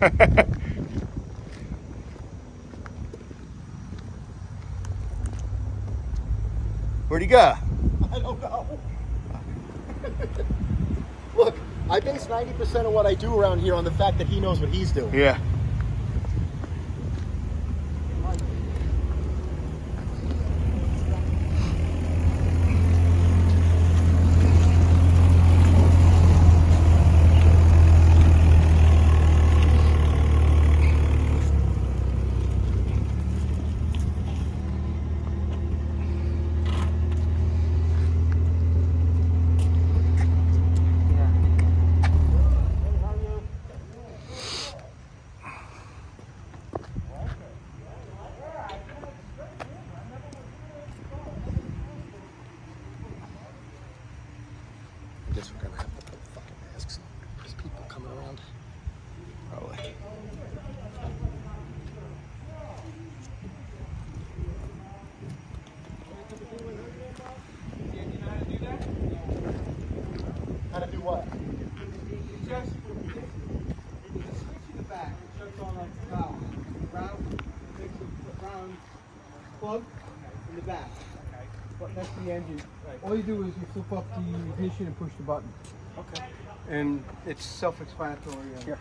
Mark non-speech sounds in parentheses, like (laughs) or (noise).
(laughs) Where'd he go? I don't know. (laughs) Look, I base 90% of what I do around here on the fact that he knows what he's doing. Yeah. Guess we're gonna have to put fucking masks on. There's people coming around. Probably. How to do what? Just, switch the back, it shuts on like a valve. Round, makes a round plug in the back. That's the engine. All you do is you flip up the ignition and push the button. Okay. And it's self-explanatory. uh, Here.